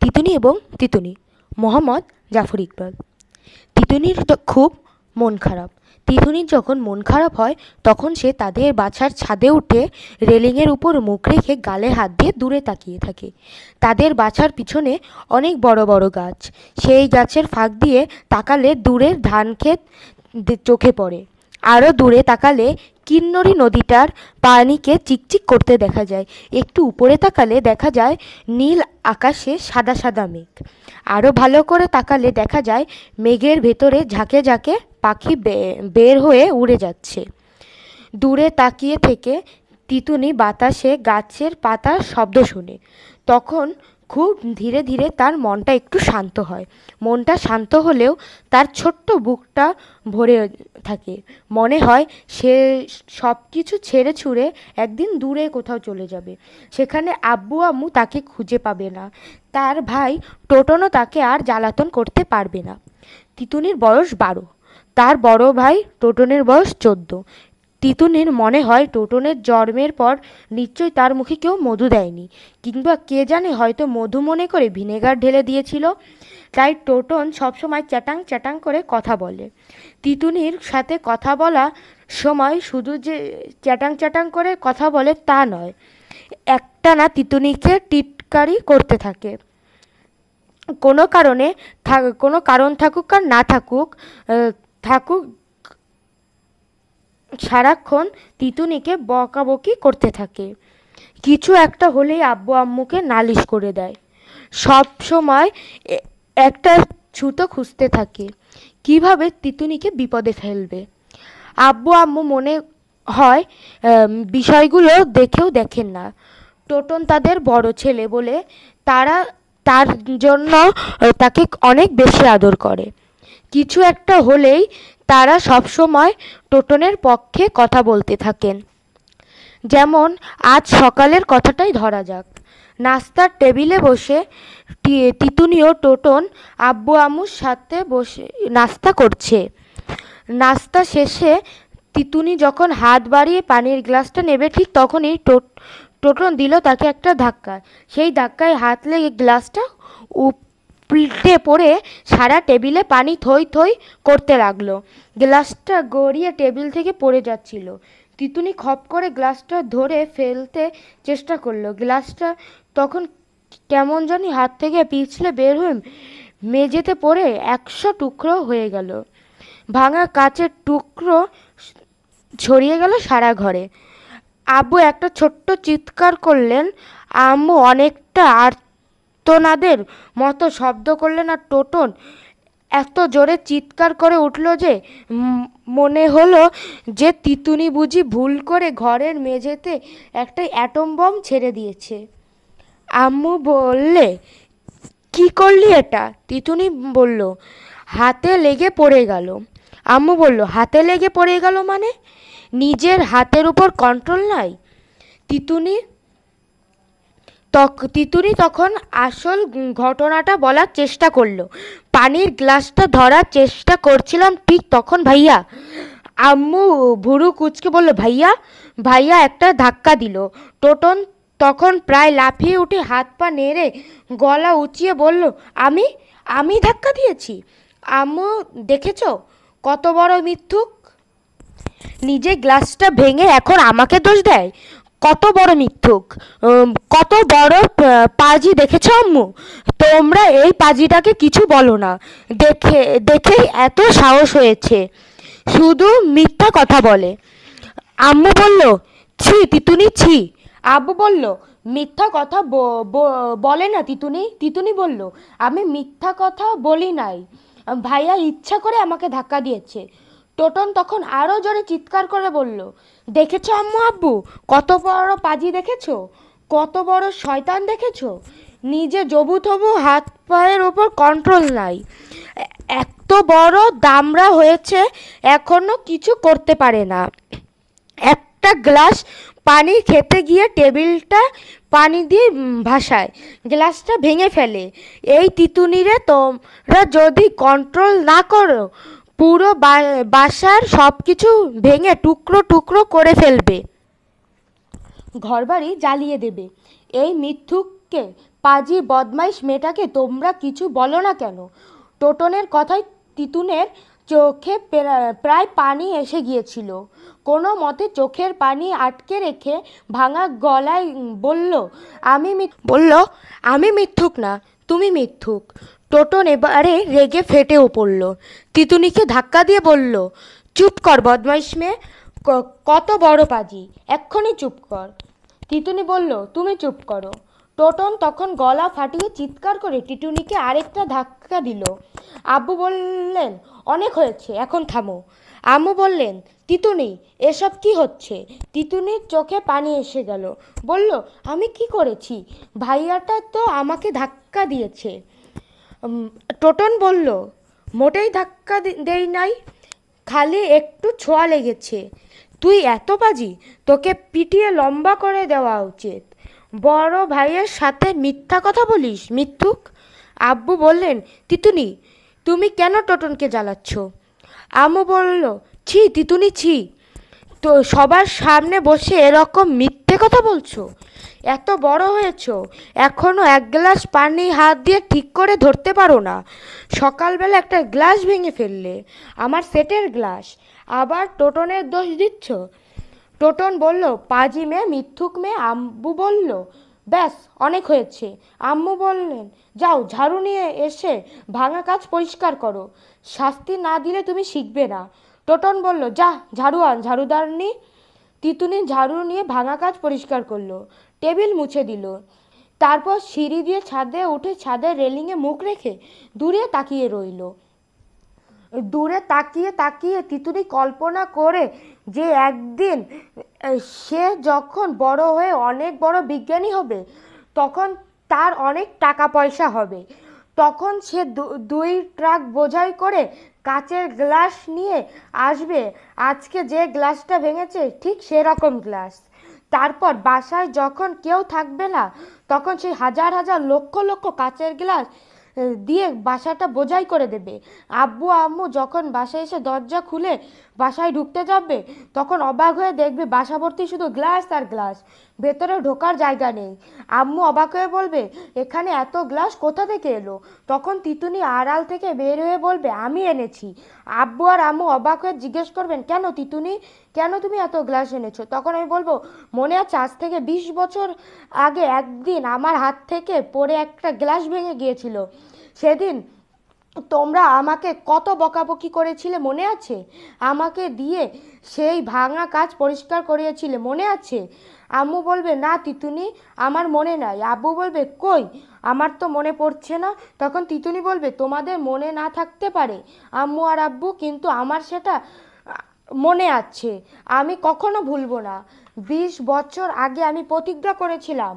তিতুনি এবং তিতুনি, মোহাম্মদ জাফর ইকবাল। তিতুনির খুব মন খারাপ। তিতুনির যখন মন খারাপ হয়, তখন সে তাদের বাসার ছাদে উঠে রেলিংয়ের উপর মুখ রেখে গালে হাত দিয়ে দূরে তাকিয়ে থাকে। তাদের বাসার পিছনে অনেক বড় বড় গাছ। সেই গাছের ফাঁক দিয়ে তাকালে দূরের ধান ক্ষেত চোখে পড়ে। আরও দূরে তাকালে কিন্নরী নদীটার পানিকে চিকচিক করতে দেখা যায়। একটু উপরে তাকালে দেখা যায় নীল আকাশে সাদা সাদা মেঘ। আরও ভালো করে তাকালে দেখা যায় মেঘের ভেতরে ঝাঁকে ঝাঁকে পাখি বের হয়ে উড়ে যাচ্ছে। দূরে তাকিয়ে থেকে তিতুনি বাতাসে গাছের পাতার শব্দ শুনে। তখন খুব ধীরে ধীরে তার মনটা একটু শান্ত হয়। মনটা শান্ত হলেও তার ছোট্ট বুকটা ভরে থাকে। মনে হয় সে সব কিছু ছেড়ে ছুড়ে একদিন দূরে কোথাও চলে যাবে। সেখানে আব্বু আম্মু তাকে খুঁজে পাবে না। তার ভাই টোটনও তাকে আর জ্বালাতন করতে পারবে না। তিতুনির বয়স বারো। তার বড় ভাই টোটনের বয়স চোদ্দ। তিতুনির মনে হয় টোটনের জন্মের পর নিশ্চয়ই তার মুখে কেউ মধু দেয়নি, কিংবা কে জানে হয়তো মধু মনে করে ভিনেগার ঢেলে দিয়েছিল। তাই টোটন সবসময় চ্যাটাং চ্যাটাং করে কথা বলে। তিতুনির সাথে কথা বলা সময় শুধু যে চ্যাটাং চ্যাটাং করে কথা বলে তা নয়, একটানা তিতুনিকে টিটকারি করতে থাকে। কোনো কারণে থা- কোনো কারণ থাকুক আর না থাকুক থাকুক সারাক্ষণ তিতুনিকে বকাবকি করতে থাকে। কিছু একটা হলেই আব্বু আম্মুকে নালিশ করে দেয়। সব সময় একটা ছুতো খুঁজতে থাকে, কীভাবে তিতুনিকে বিপদে ফেলবে। আব্বু আম্মু মনে হয় বিষয়গুলো দেখেও দেখেন না। টোটন তাদের বড় ছেলে বলে তারা তার জন্য তাকে অনেক বেশি আদর করে। কিছু একটা হলেই তারা সব সময় টোটনের পক্ষে কথা বলতে থাকেন। যেমন, আজ সকালের কথাটাই ধরা যাক। নাস্তার টেবিলে বসে টি- তিতুনি ও টোটন আব্বু আম্মুর সাথে বসে নাস্তা করছে। নাস্তা শেষে তিতুনি যখন হাত বাড়িয়ে পানির গ্লাসটা নেবে ঠিক তখনই টোটন দিল তাকে একটা ধাক্কা। সেই ধাক্কায় হাত লেগে গ্লাসটা উল্টে পড়ে সারা টেবিলে পানি থই থই করতে লাগল। গ্লাসটা গড়িয়ে টেবিল থেকে পড়ে যাচ্ছিল। তিতুনি খপ করে গ্লাসটা ধরে ফেলতে চেষ্টা করল। গ্লাসটা তখন কেমন জানি হাত থেকে পিছলে বের হয়ে মেঝেতে পড়ে একশো টুকরো হয়ে গেল। ভাঙা কাচের টুকরো ছড়িয়ে গেল সারা ঘরে। আব্বু একটা ছোট্ট চিৎকার করলেন, আম্মু, অনেকটা আর্তনাদের মতো শব্দ করলেন আর টোটন এত জোরে চিৎকার করে উঠল যে মনে হলো যে তিতুনি বুঝি ভুল করে ঘরের মেঝেতে একটা অ্যাটম বম ছেড়ে দিয়েছে। আম্মু বললে, কি করলি এটা? তিতুনি বলল, হাতে লেগে পড়ে গেল। আম্মু বলল, হাতে লেগে পড়ে গেল মানে? নিজের হাতের উপর কন্ট্রোল নাই? তিতুনি তিতুনি তখন আসল ঘটনাটা বলার চেষ্টা করল। পানির গ্লাসটা ধরার চেষ্টা করছিলাম ঠিক তখন ভাইয়া। আম্মু ভুরু কুচকে বলল, ভাইয়া ভাইয়া একটা ধাক্কা দিল। টোটন তখন প্রায় লাফিয়ে উঠে হাত পা নেড়ে গলা উঁচিয়ে বলল, আমি আমি ধাক্কা দিয়েছি। আম্মু দেখেছ কত বড় মিথ্যুক? নিজে গ্লাসটা ভেঙে এখন আমাকে দোষ দেয়? কত বড় মিথ্যুক? কত বড় পাজি দেখেছ আম্মু? তোমরা এই পাজিটাকে কিছু বলো না। দেখে, দেখেই এত সাহস হয়েছে। শুধু মিথ্যা কথা বলে। আম্মু বলল, ছি, তিতুনি, ছি। আব্বু বলল, মিথ্যা কথা বলে না তিতুনি। তিতুনি বলল, আমি মিথ্যা কথা বলি নাই। ভাইয়া ইচ্ছা করে আমাকে ধাক্কা দিয়েছে। টোটন তখন আরও জোরে চিৎকার করে বলল, দেখেছ আম্মু আব্বু? কত বড় পাজি দেখেছ? কত বড় শয়তান দেখেছ? নিজে জবু তবু হাত পায়ের ওপর কন্ট্রোল নাই। এত বড় দামড়া হয়েছে, এখনও কিছু করতে পারে না। একটা গ্লাস পানি খেতে গিয়ে টেবিলটা পানি দিয়ে ভাসায়, গ্লাসটা ভেঙে ফেলে। এই তিতুনিরে তোমরা যদি কন্ট্রোল না করো পুরো বাসার সব কিছু ভেঙে টুকরো টুকরো করে ফেলবে। ঘরবাড়ি জ্বালিয়ে দেবে। এই মিথ্যুককে পাজি বদমাইশ মেয়েটাকে তোমরা কিছু বলো না কেন? টোটনের কথায় তিতুনের চোখে প্রায় পানি এসে গিয়েছিল। কোনো মতে চোখের পানি আটকে রেখে ভাঙা গলায় বলল, আমি বলল, আমি মিথ্যুক না, তুমি মিথ্যুক। টোটন এবারে রেগে ফেটেও পড়ল। তিতুনিকে ধাক্কা দিয়ে বলল, চুপ কর বদমাইশ মেয়ে কত বড় পাজি, এক্ষুনি চুপ কর। তিতুনি বলল, তুমি চুপ করো। টোটন তখন গলা ফাটিয়ে চিৎকার করে টিটুনিকে আরেকটা ধাক্কা দিল। আব্বু বললেন, অনেক হয়েছে, এখন থামো। আম্মু বললেন, তিতুনি, এসব কি হচ্ছে? তিতুনির চোখে পানি এসে গেল। বলল, আমি কি করেছি? ভাইয়াটা তো আমাকে ধাক্কা দিয়েছে। টোটন বলল, মোটেই ধাক্কা দেই নাই, খালি একটু ছোঁয়া লেগেছে। তুই এত বাজি, তোকে পিটিয়ে লম্বা করে দেওয়া উচিত। বড় ভাইয়ের সাথে মিথ্যা কথা বলিস, মিথ্যুক? আব্বু বললেন, তিতুনি, তুমি কেন টোটনকে জ্বালাচ্ছ? আম্মু বলল, ছি, তিতুনি, ছি। তো সবার সামনে বসে এরকম মিথ্যে কথা বলছো? এত বড় হয়েছো? এখনও এক গ্লাস পানি হাত দিয়ে ঠিক করে ধরতে পারো না। সকালবেলা একটা গ্লাস ভেঙে ফেললে। আমার সেটের গ্লাস। আবার টোটনের দোষ দিচ্ছ? টোটন বলল, পাজি মেয়ে, মিথ্যুক মেয়ে আম্বু বলল, ব্যাস, অনেক হয়েছে। আম্মু বললেন, যাও, ঝাড়ু নিয়ে এসে ভাঙা কাজ পরিষ্কার করো। শাস্তি না দিলে তুমি শিখবে না। টোটন বলল, যা, ঝাড়ু আন ঝাড়ুদারনি তিতুনি ঝাড়ু নিয়ে ভাঙা কাজ পরিষ্কার করল। টেবিল মুছে দিল। তারপর সিঁড়ি দিয়ে ছাদে উঠে ছাদের রেলিংয়ে মুখ রেখে দূরে তাকিয়ে রইল। দূরে তাকিয়ে তাকিয়ে তিতুরি কল্পনা করে যে একদিন সে যখন বড় হয়ে অনেক বড় বিজ্ঞানী হবে, তখন তার অনেক টাকা পয়সা হবে। তখন সে দুই ট্রাক বোঝাই করে কাচের গ্লাস নিয়ে আসবে। আজকে যে গ্লাসটা ভেঙেছে, ঠিক সেরকম গ্লাস। তারপর বাসায় যখন কেউ থাকবে না, তখন সেই হাজার হাজার লক্ষ লক্ষ কাচের গ্লাস দিয়ে বাসাটা বোঝাই করে দেবে। আব্বু, আম্মু যখন বাসায় এসে দরজা খুলে বাসায় ঢুকতে যাবে, তখন অবাক হয়ে দেখবে বাসা ভর্তি শুধু গ্লাস আর গ্লাস, ভেতরে ঢোকার জায়গা নেই। আম্মু অবাক হয়ে বলবে, এখানে এত গ্লাস কোথা থেকে এলো? তখন তিতুনি আড়াল থেকে বের হয়ে বলবে, আমি এনেছি। আব্বু আর আম্মু অবাক হয়ে জিজ্ঞেস করবেন, কেন তিতুনি? কেন তুমি এত গ্লাস এনেছো? তখন আমি বলব, মনে আছে আজ থেকে বিশ বছর আগে একদিন আমার হাত থেকে পড়ে একটা গ্লাস ভেঙে গিয়েছিল। সেদিন তোমরা আমাকে কত বকাবকি করেছিলে মনে আছে? আমাকে দিয়ে সেই ভাঙা কাজ পরিষ্কার করিয়েছিলে মনে আছে? আম্মু বলবে, না তিতুনি, আমার মনে নাই। আব্বু বলবে, কই? আমার তো মনে পড়ছে না। তখন তিতুনি বলবে, তোমাদের মনে না থাকতে পারে। আম্মু আর আব্বু, কিন্তু আমার সেটা মনে আছে। আমি কখনো ভুলবো না। বিশ বছর আগে আমি প্রতিজ্ঞা করেছিলাম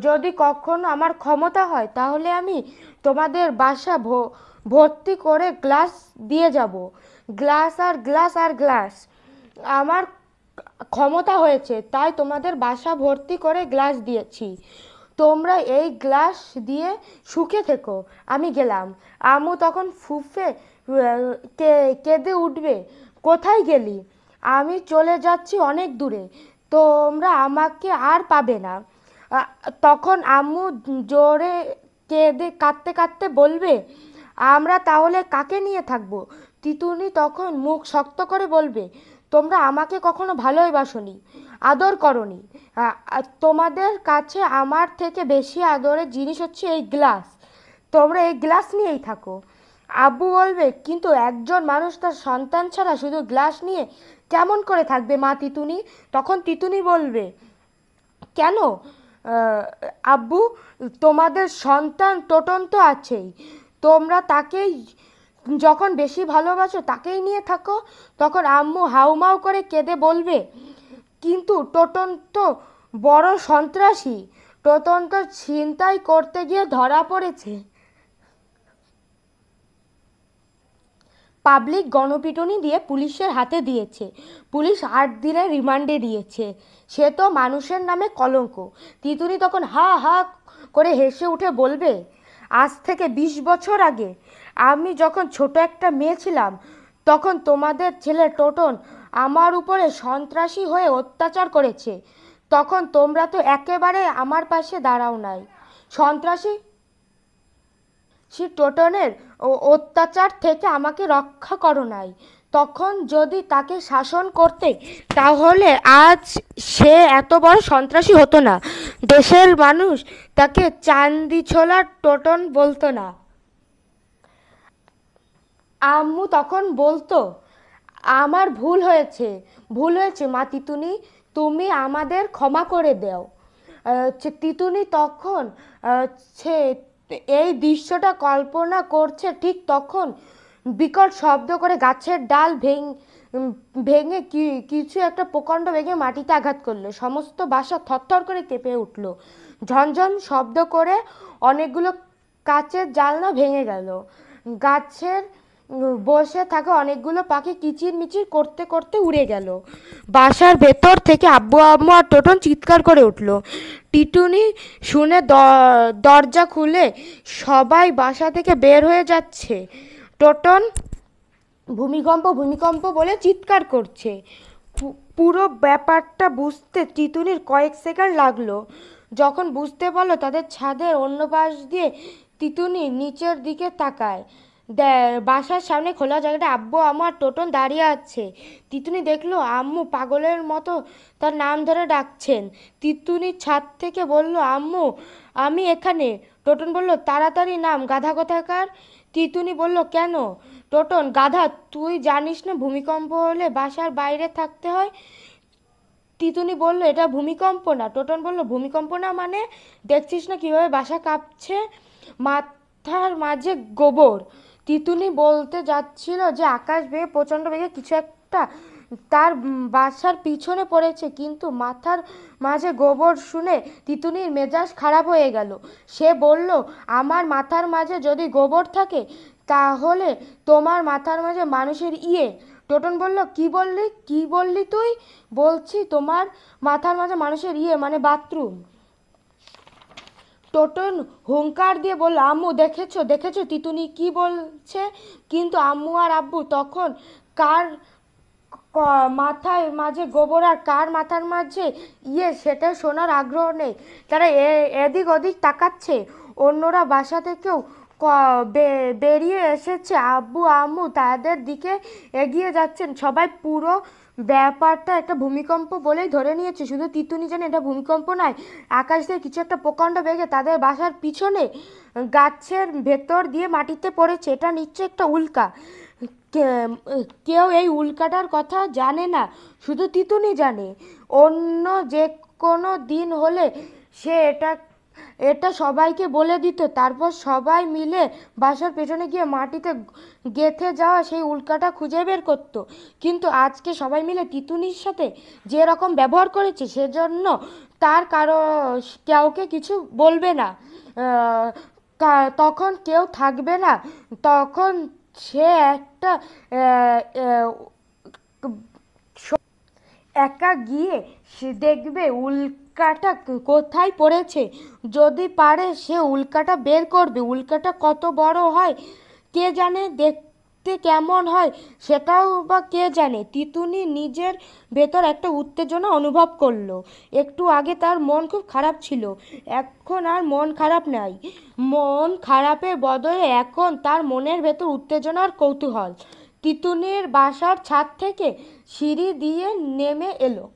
যদি কখনো আমার ক্ষমতা হয়, তাহলে আমি তোমাদের বাসা ভর্তি করে গ্লাস দিয়ে যাব। গ্লাস আর গ্লাস আর গ্লাস। আমার ক্ষমতা হয়েছে, তাই তোমাদের বাসা ভর্তি করে গ্লাস দিয়েছি। তোমরা এই গ্লাস দিয়ে সুখে থেকো। আমি গেলাম। আমু তখন ফুফে কেঁদে উঠবে। কোথায় গেলি? আমি চলে যাচ্ছি অনেক দূরে। তোমরা আমাকে আর পাবে না। তখন আম্মু জোরে কেঁদে কাঁদতে কাঁদতে বলবে, আমরা তাহলে কাকে নিয়ে থাকব? তিতুনি তখন মুখ শক্ত করে বলবে, তোমরা আমাকে কখনো ভালোই বাসনি, আদর করনি। তোমাদের কাছে আমার থেকে বেশি আদরের জিনিস হচ্ছে এই গ্লাস। তোমরা এই গ্লাস নিয়েই থাকো। আব্বু বলবে, কিন্তু একজন মানুষ তার সন্তান ছাড়া শুধু গ্লাস নিয়ে কেমন করে থাকবে মা তিতুনি? তখন তিতুনি বলবে, কেন? আব্বু, তোমাদের সন্তান টোটন তো আছেই। তোমরা তাকেই যখন বেশি ভালোবাসো তাকেই নিয়ে থাকো। তখন আম্মু হাউমাউ করে কেঁদে বলবে, কিন্তু টোটন তো বড় সন্ত্রাসী। টোটন তো ছিনতাই করতে গিয়ে ধরা পড়েছে। পাবলিক গণপিটুনি দিয়ে পুলিশের হাতে দিয়েছে। পুলিশ আট দিনের রিমান্ডে দিয়েছে। সে তো মানুষের নামে কলঙ্ক। তিতুনি তখন হা হা করে হেসে উঠে বলবে, আজ থেকে বিশ বছর আগে আমি যখন ছোট একটা মেয়ে ছিলাম, তখন তোমাদের ছেলে টোটন আমার উপরে সন্ত্রাসী হয়ে অত্যাচার করেছে। তখন তোমরা তো একেবারে আমার পাশে দাঁড়াও নাই। সন্ত্রাসী সে টোটনের অত্যাচার থেকে আমাকে রক্ষা করো নাই। তখন যদি তাকে শাসন করতে, তাহলে আজ সে এত বড় সন্ত্রাসী হতো না। দেশের মানুষ তাকে চান্দি ছোলা টোটন বলতো না। আম্মু তখন বলতো, আমার ভুল হয়েছে ভুল হয়েছে মা তিতুনি, তুমি আমাদের ক্ষমা করে দাও। তিতুনি তখন হচ্ছে এই দৃশ্যটা কল্পনা করছে ঠিক তখন বিকট শব্দ করে গাছের ডাল ভেঙ ভেঙে কিছু একটা প্রকাণ্ড ভেঙে মাটিতে আঘাত করল। সমস্ত বাসা থরথর করে কেঁপে উঠল। ঝনঝন শব্দ করে অনেকগুলো কাচের জালনা ভেঙে গেল। গাছের বসে থাকা অনেকগুলো পাখি কিচির মিচির করতে করতে উড়ে গেল। বাসার ভেতর থেকে আব্বু, আম্মু আর টোটন চিৎকার করে উঠল। টিটুনি শুনে দরজা খুলে সবাই বাসা থেকে বের হয়ে যাচ্ছে। টোটন ভূমিকম্প ভূমিকম্প বলে চিৎকার করছে। পুরো ব্যাপারটা বুঝতে টিটুনির কয়েক সেকেন্ড লাগল। যখন বুঝতে পারল তাদের ছাদের অন্য পাশ দিয়ে তিতুনি নিচের দিকে তাকায়। বাসার সামনে খোলা জায়গাটা, আব্বু আমার টোটন দাঁড়িয়ে আছে। তিতুনি দেখল, আম্মু পাগলের মতো তার নাম ধরে ডাকছেন। তিতুনি ছাদ থেকে বলল, আম্মু, আমি এখানে। টোটন বলল, তাড়াতাড়ি নাম, গাধা কোথাকার? তিতুনি বলল, কেন? টোটন, গাধা, তুই জানিস না ভূমিকম্প হলে বাসার বাইরে থাকতে হয়? তিতুনি বলল, এটা ভূমিকম্প না। টোটন বলল, ভূমিকম্প না মানে? দেখছিস না কীভাবে বাসা কাঁপছে? মাথার মাঝে গোবর। তিতুনি বলতে যাচ্ছিল যে আকাশ বেগে প্রচণ্ড বেগে কিছু একটা তার বাসার পিছনে পড়েছে, কিন্তু মাথার মাঝে গোবর শুনে তিতুনির মেজাজ খারাপ হয়ে গেল। সে বলল, আমার মাথার মাঝে যদি গোবর থাকে, তাহলে তোমার মাথার মাঝে মানুষের ইয়ে। টোটন বলল, কি বললি? কি বললি তুই? বলছি, তোমার মাথার মাঝে মানুষের ইয়ে মানে বাথরুম। টোটন হুঙ্কার দিয়ে বলল, আম্মু, দেখেছ দেখেছ, তিতুনি কি বলছে? কিন্তু আম্মু আর আব্বু তখন কার মাথায় মাঝে গোবর আর কার মাথার মাঝে? ইয়ে সেটা শোনার আগ্রহ নেই। তারা এদিক ওদিক তাকাচ্ছে। অন্যরা বাসা থেকেও বেরিয়ে এসেছে আব্বু, আম্মু তাদের দিকে এগিয়ে যাচ্ছেন। সবাই পুরো ব্যাপারটা একটা ভূমিকম্প বলেই ধরে নিয়েছে। শুধু তিতুনি জানে এটা ভূমিকম্প নয়, আকাশ থেকে কিছু একটা প্রকাণ্ড বেগে তাদের বাসার পিছনে গাছের ভেতর দিয়ে মাটিতে পড়েছে। এটা নিচ্ছে একটা উল্কা। কেউ এই উল্কাটার কথা জানে না, শুধু তিতুনি জানে। অন্য যে কোনো দিন হলে সে এটা এটা সবাইকে বলে দিত। তারপর সবাই মিলে বাসার পেছনে গিয়ে মাটিতে গেঁথে যাওয়া সেই উল্কাটা খুঁজে বের করত। কিন্তু আজকে সবাই মিলে তিতুনির সাথে যে রকম ব্যবহার করেছে সেজন্য তার কারও, কাউকে কিছু বলবে না। তখন কেউ থাকবে না। তখন সে একটা একা গিয়ে সে দেখবে উল্কাটা কোথায় পড়েছে? যদি পারে সে উল্কাটা বের করবে। উল্কাটা কত বড় হয়? কে জানে দেখতে কেমন হয়? সেটাও বা কে জানে? তিতুনি নিজের ভেতর একটা উত্তেজনা অনুভব করল। একটু আগে তার মন খুব খারাপ ছিল। এখন আর মন খারাপ নাই। মন খারাপের বদলে এখন তার মনের ভেতর উত্তেজনার কৌতূহল। তিতুনির বাসার ছাদ থেকে সিঁড়ি দিয়ে নেমে এলো।